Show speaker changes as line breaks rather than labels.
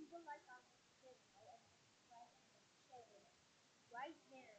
people like on this video and subscribe and share it right now.